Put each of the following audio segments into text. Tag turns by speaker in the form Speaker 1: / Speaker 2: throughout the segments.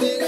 Speaker 1: did it.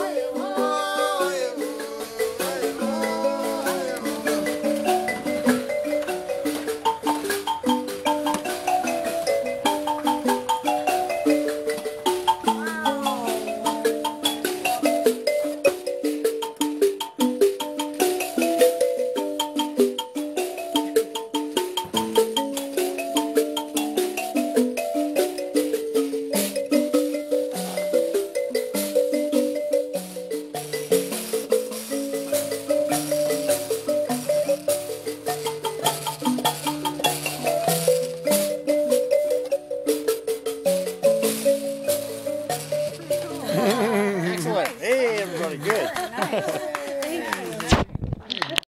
Speaker 1: Excellent. Hey, everybody, good.